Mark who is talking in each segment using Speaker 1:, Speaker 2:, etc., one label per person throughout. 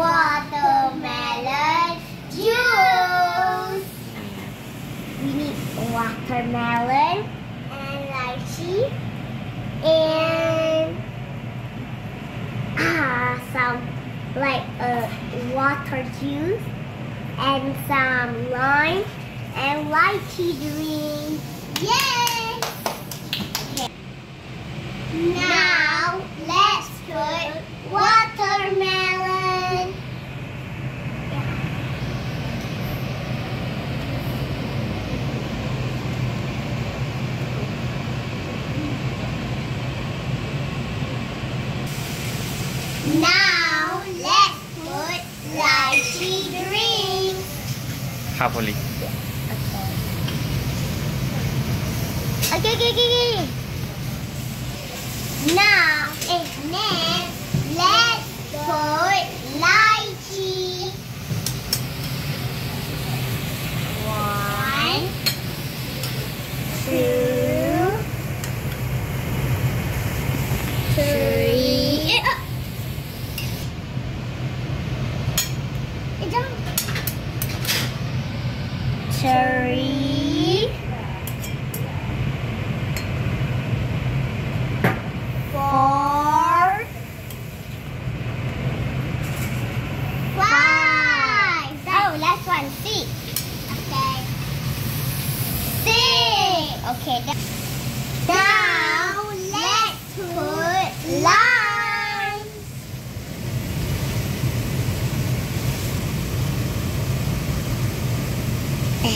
Speaker 1: watermelon juice. We need watermelon and lychee and ah some like a water juice and some lime and lychee drink. Yay! Okay. Now let's put watermelon. Now let's put lychee drink.
Speaker 2: Happily. Yeah.
Speaker 1: Okay. Okay, okay, okay. Now it's next. Let's put Three. four, five. Oh, last one, six. Okay. Six. Okay. that- Now let's put lime. Now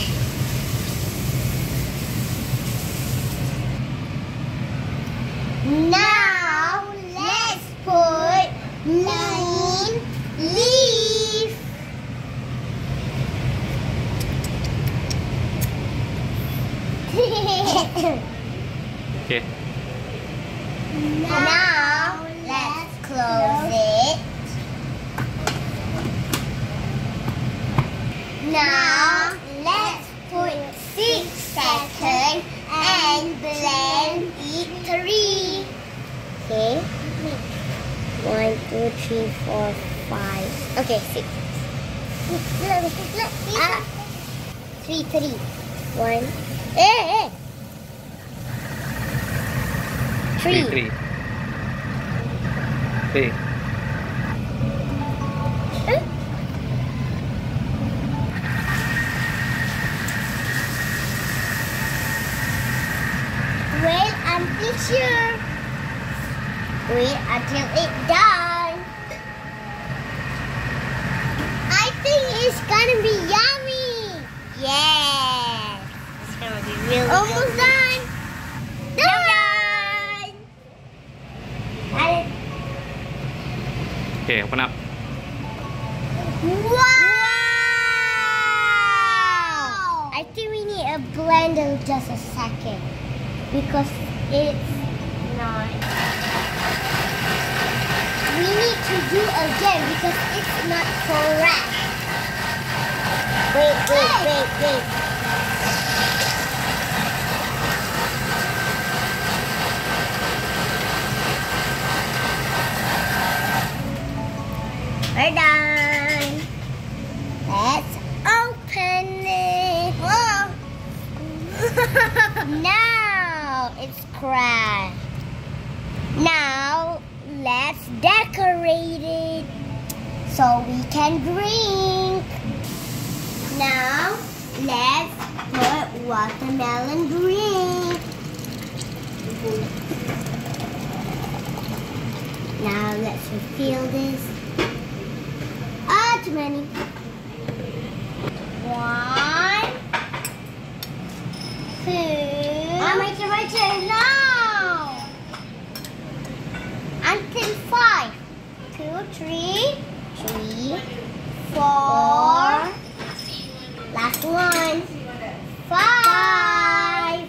Speaker 1: let's put neem leaf.
Speaker 2: Okay.
Speaker 1: now let's close it. Now let's put six seconds and blend it three. Okay. One, two, three, four, five. Okay, six. Ah. Three, three. One. Eh, eh.
Speaker 2: Three,
Speaker 1: Three.
Speaker 2: three. Three.
Speaker 1: Sure. Wait until it dies. I think it's gonna be yummy. Yes. It's gonna be really Almost done. Done. I-
Speaker 2: Okay, open up.
Speaker 1: Wow! I think we need a blender just a second because it's not. We need to do again because it's not correct. Wait, wait, wait, wait. We're done. Let's open it. Whoa. now cracked. Now let's decorate it so we can drink. Now let's put watermelon drink. Now let's refill this. Ah, too many. One, two. I'm turn now. Until five. Two, three, three, four. Last one. Five.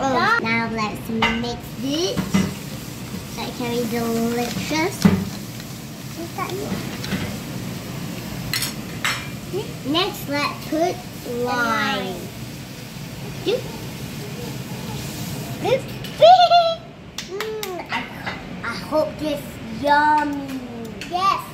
Speaker 1: Oh, now let's mix this so it can be delicious. Next, let's put lime. Doop. Doop. Mm, I, I hope this yummy. Yes.